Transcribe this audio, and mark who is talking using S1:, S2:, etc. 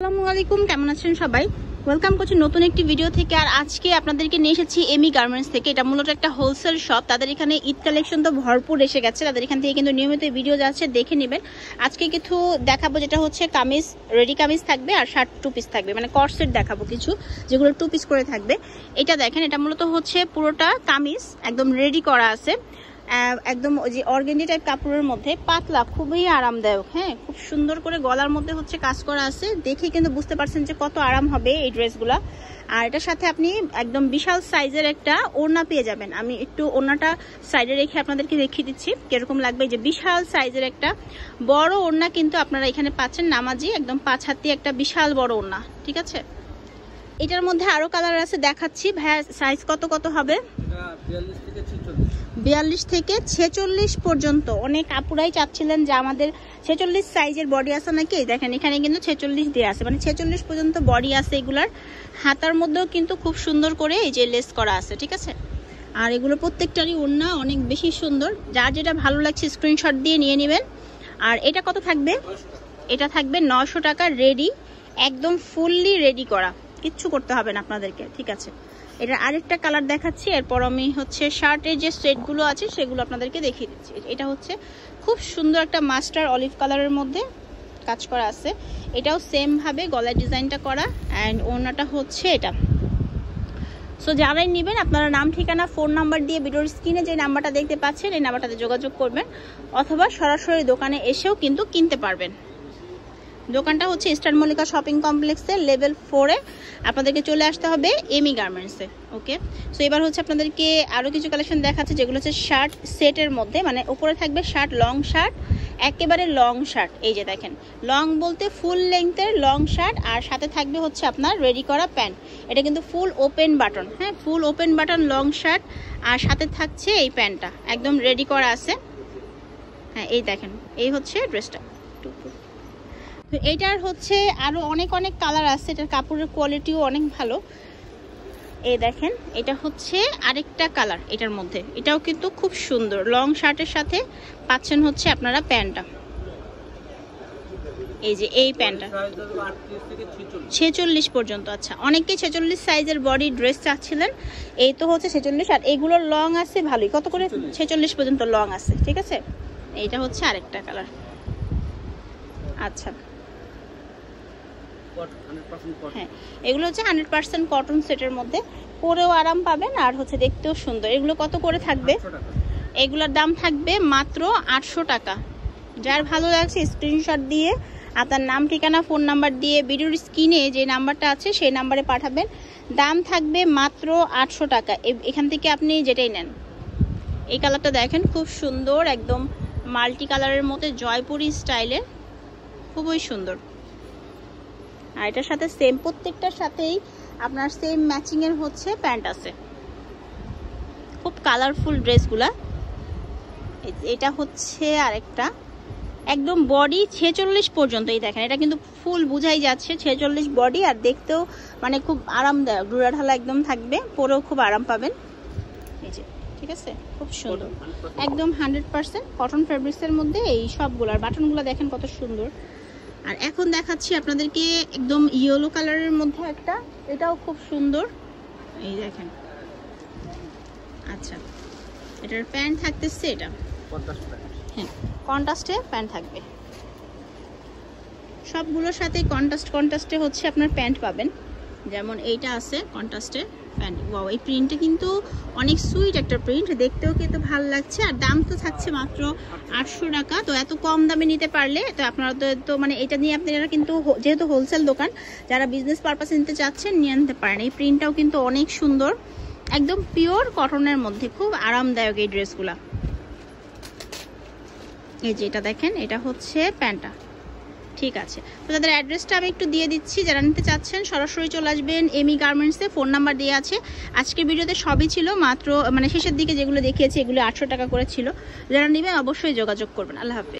S1: আসসালামু আলাইকুম, কেমন আছেন সবাই? ওয়েলকাম করছি নতুন একটি ভিডিও থেকে। আর আজকে আপনাদেরকে নিয়ে এসেছি এমি গার্মেন্টস থেকে। এটা মূলত একটা হোলসেল শপ তাদের এখানে ঈদ কালেকশন তো ভরপুর এসে গেছে। তাদের এখান থেকে কিন্তু নিয়মিত ভিডিও যাচ্ছে, দেখে নেবেন। আজকে কিছু দেখাবো যেটা হচ্ছে কামিজ রেডি কামিজ থাকবে আর শার্ট টু পিস থাকবে। মানে কর্সেট দেখাবো কিছু, যেগুলো টু পিস করে থাকবে। এটা দেখেন, এটা মূলত হচ্ছে পুরোটা কামিজ, একদম রেডি করা আছে। একদম ওই যে অর্গেন্ডি টাইপ কাপড়ের মধ্যে পাতলা, খুবই আরামদায়ক হ্যাঁ? খুব সুন্দর করে গলার মধ্যে হচ্ছে কাজ করা আছে। দেখে কিন্তু বুঝতে পারছেন যে কত আরাম হবে এই ড্রেসগুলা। আর এটার সাথে আপনি একদম বিশাল সাইজের একটা ওড়না পেয়ে যাবেন। আমি একটু ওড়নাটা সাইডে রেখে আপনাদেরকে দেখিয়ে দিচ্ছি, কীরকম লাগবে। যে বিশাল সাইজের একটা বড় ওড়না কিন্তু আপনারা এখানে পাচ্ছেন। নামাজি, একদম পাঁচ হাতি একটা বিশাল বড় ওড়না, ঠিক আছে? এটার মধ্যে আরও কালার আছে, দেখাচ্ছি। ভাইয়া সাইজ কত কত হবে? বিয়াল্লিশ থেকে ছেচল্লিশ পর্যন্ত। অনেক আপুরাই চাচ্ছিলেন যে আমাদের ছেচল্লিশ সাইজের বডি আছে নাকি? দেখেন, এখানে কিন্তু ছেচল্লিশ দেওয়া আছে। মানে ছেচল্লিশ পর্যন্ত বডি আছে এগুলার। হাতার মধ্যেও কিন্তু খুব সুন্দর করে এই যে লেস করা আছে, ঠিক আছে? আর এগুলো প্রত্যেকটারই ওড়না অনেক বেশি সুন্দর। যার যেটা ভালো লাগছে স্ক্রিনশট দিয়ে নিয়ে নেবেন। আর এটা কত থাকবে? এটা থাকবে নশো টাকা রেডি একদম ফুললি রেডি করা। কিচ্ছু করতে হবে না আপনাদেরকে, ঠিক আছে? এটার আরেকটা কালার দেখাচ্ছি, এরপর আমি হচ্ছে শার্টের যে সেটগুলো আছে সেগুলো আপনাদেরকে দেখিয়ে দিচ্ছি। এটা হচ্ছে খুব সুন্দর একটা মাস্টার অলিভ কালারের মধ্যে কাজ করা আছে। এটাও সেম ভাবে গলার ডিজাইনটা করা অ্যান্ড ওনাটা হচ্ছে এটা। সো যারাই নেবেন, আপনারা নাম, ঠিকানা ফোন নাম্বার দিয়ে ভিডিওর স্ক্রিনে যে নাম্বারটা দেখতে পাচ্ছেন, এই নাম্বারটাতে যোগাযোগ করবেন অথবা সরাসরি দোকানে এসেও কিন্তু কিনতে পারবেন। দোকানটা হচ্ছে ইস্টার্ন মল্লিকা শপিং কমপ্লেক্সের লেভেল ফোরে আপনাদেরকে চলে আসতে হবে এমি গার্মেন্টসে ওকে সো এবার হচ্ছে আপনাদেরকে আরও কিছু কালেকশন দেখাচ্ছে, যেগুলো হচ্ছে শার্ট সেটের মধ্যে মানে উপরে থাকবে শার্ট লং শার্ট একেবারে লং শার্ট এই যে দেখেন। লং বলতে ফুল লেংথের লং শার্ট আর সাথে থাকবে হচ্ছে আপনার রেডি করা প্যান্ট এটা কিন্তু ফুল ওপেন বাটন হ্যাঁ? Full open button long shirt আর সাথে থাকছে এই প্যান্টটা একদম রেডি করা আছে। হ্যাঁ এই দেখেন, এই হচ্ছে ড্রেসটা তো এটার হচ্ছে আরও অনেক অনেক কালার আছে এটার কাপড়ের কোয়ালিটিও অনেক ভালো। এই দেখেন এটা হচ্ছে আরেকটা কালার এটার মধ্যে। এটাও কিন্তু খুব সুন্দর। লং শার্টের সাথে পাচ্ছেন হচ্ছে আপনারা প্যান্টটা। এই যে এই প্যান্টটা। ছেচল্লিশ পর্যন্ত আচ্ছা। অনেকে ছেচল্লিশ সাইজের বডি ড্রেস চাচ্ছিলেন। এই তো হচ্ছে ছেচল্লিশ আর এগুলোর লং আছে ভালোই। কত করে? ছেচল্লিশ। পর্যন্ত লং আছে ঠিক আছে? এইটা হচ্ছে আরেকটা কালার আচ্ছা। হ্যাঁ এগুলো হচ্ছে হান্ড্রেড পার্সেন্ট কটন সেটের মধ্যে। পরেও আরাম পাবেন আর হচ্ছে দেখতেও সুন্দর। এগুলো কত করে থাকবে? এগুলোর দাম থাকবে মাত্র আটশো টাকা। যার ভালো লাগছে স্ক্রিনশট দিয়ে আপনার নাম ঠিকানা ফোন নাম্বার দিয়ে ভিডিওর স্ক্রিনে যে নাম্বারটা আছে সেই নাম্বারে পাঠাবেন। দাম থাকবে মাত্র আটশো টাকা। এখান থেকে আপনি যেটাই নেন। এই কালারটা দেখেন খুব সুন্দর একদম মাল্টি কালারের মধ্যে জয়পুরি স্টাইলের। খুবই সুন্দর। আর এটার সাথে সেম প্রত্যেকটার সাথেই আপনার সেম ম্যাচিং এর হচ্ছে প্যান্ট আছে। খুব কালারফুল ড্রেসগুলা। এটা হচ্ছে আরেকটা। একদম বডি ছেচল্লিশ পর্যন্ত এই দেখেন। এটা কিন্তু ফুল বুঝাই যাচ্ছে, ছেচল্লিশ বডি আর দেখতেও মানে খুব আরামদায়ক ডুরা ঢালা একদম থাকবে, পরেও খুব আরাম পাবেন। এই যে, ঠিক আছে? খুব সুন্দর। একদম হান্ড্রেড পার্সেন্ট কটন ফেব্রিক্সের মধ্যে এই সবগুলো। আর বাটনগুলো দেখেন কত সুন্দর। আর এখন দেখাচ্ছি আপনাদেরকে একদম ইয়েলো কালারের মধ্যে একটা। এটাও খুব সুন্দর। এই দেখেন। আচ্ছা। এটার প্যান্ট থাকতেছে এটা? হ্যাঁ কন্ট্রাস্টে প্যান্ট থাকবে। সবগুলোর সাথে কন্ট্রাস্ট কন্ট্রাস্টে হচ্ছে আপনার প্যান্ট পাবেন। যেমন এইটা আছে কন্ট্রাস্টে প্যান্ট ওয়াও এই প্রিন্টটা কিন্তু অনেক সুইট একটা প্রিন্ট দেখতেও কিন্তু ভালো লাগছে। আর দাম তো থাকছে মাত্র আটশো টাকা। তো এত কম দামে নিতে পারলে, তো আপনারা তো মানে এটা নিয়ে আপনারা কিন্তু যেহেতু হোলসেল দোকান, যারা বিজনেস পারপাসে নিতে চাচ্ছেন, নিয়ে নিতে পারেন। এই প্রিন্টটাও কিন্তু অনেক সুন্দর, একদম পিওর কটনের মধ্যে, খুব আরামদায়ক এই ড্রেসগুলা এই যে এটা দেখেন, এটা হচ্ছে প্যান্টটা ঠিক আছে। তো তাদের অ্যাড্রেসটা আমি একটু দিয়ে দিচ্ছি, যারা নিতে চাচ্ছেন সরাসরি চলে আসবেন এমি গার্মেন্টসে, ফোন নাম্বার দিয়ে আছে। আজকের ভিডিওতে সবই ছিল, মাত্র মানে শেষের দিকে যেগুলো দেখিয়েছি, এগুলো আটশো টাকা করে ছিল। যারা নেবেন অবশ্যই যোগাযোগ করবেন। আল্লাহ হাফেজ।